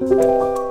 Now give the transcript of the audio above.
Música